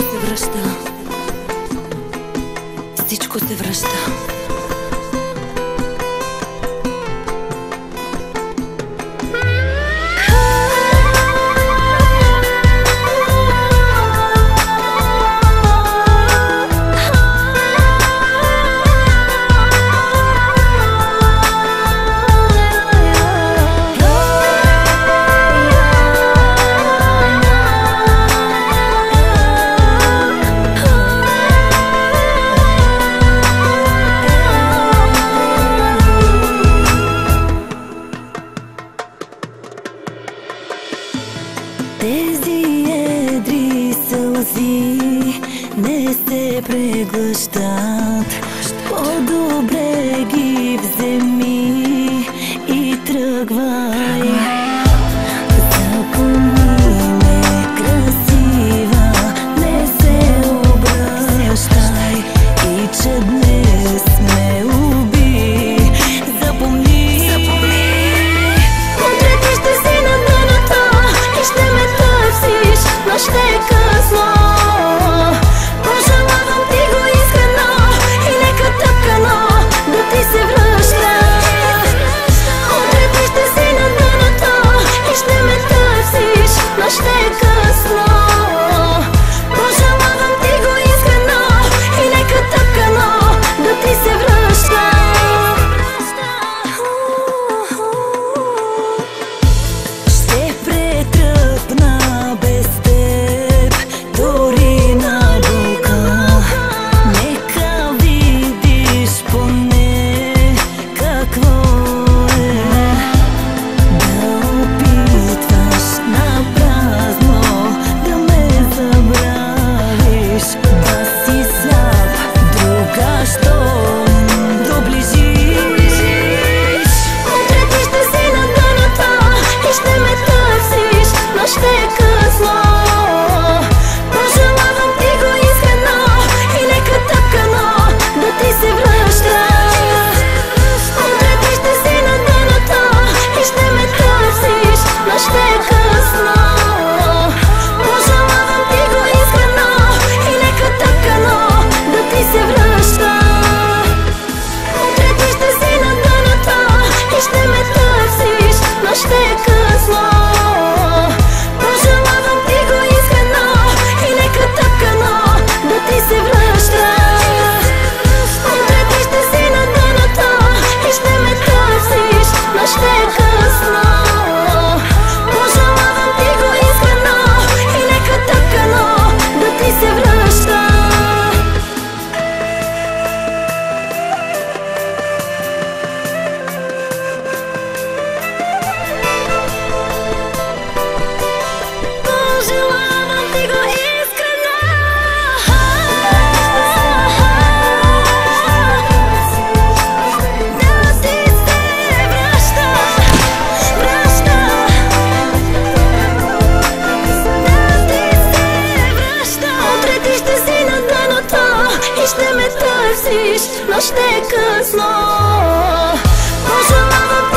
връща. Всичко се връща. Тези едри сълзи не се преглъщат. По-добре ги вземи и тръгвай. Красива, не се обръщай и че Е но Пожелавам ти го искано и нека тъпкано да ти се връща. përësish Në shtekës në Poshëllava përësish